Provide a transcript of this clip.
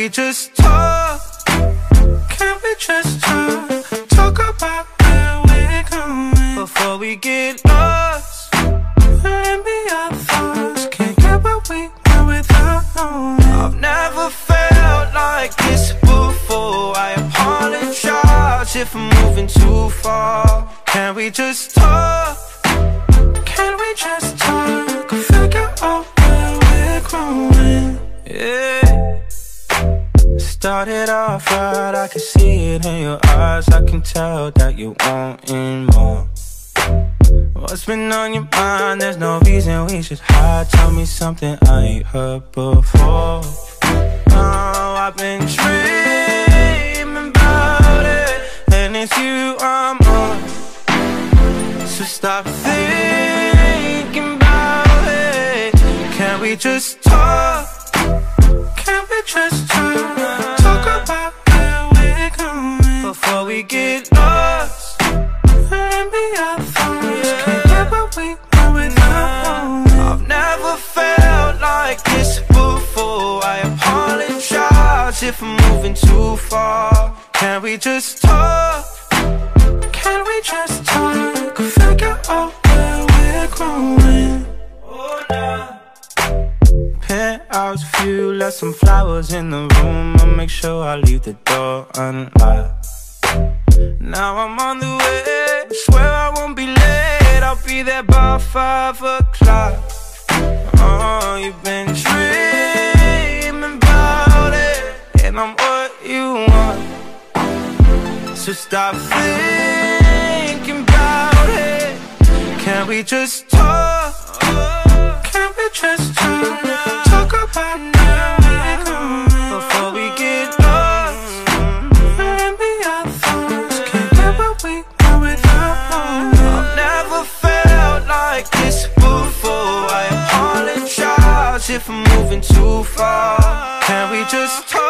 we just talk? Can we just talk? Talk about where we're going before we get lost. Let me our thoughts. Can't get what we want without knowing. I've never felt like this before. I apologize if I'm moving too far. Can we just talk? Can we just Started off right, I can see it in your eyes. I can tell that you wanting more. What's been on your mind? There's no reason we should hide. Tell me something I ain't heard before. Oh, I've been dreaming about it, and it's you I'm on. So stop thinking about it. Can we just talk? Can we just talk? Can't we want without knowing. I've never felt like this before. I apologize if I'm moving too far. Can we just talk? Can we just talk? Figure out where we're growing. Oh, nah. Penthouse view, left some flowers in the room. I'll make sure I leave the door unlocked. Now I'm on the way. Five o'clock. Uh-uh, oh, you've been dreaming about it, and I'm what you want. So stop thinking about it. Can we just talk? Can we just talk? Talk about like this before. I apologize if I'm moving too far. Can we just talk?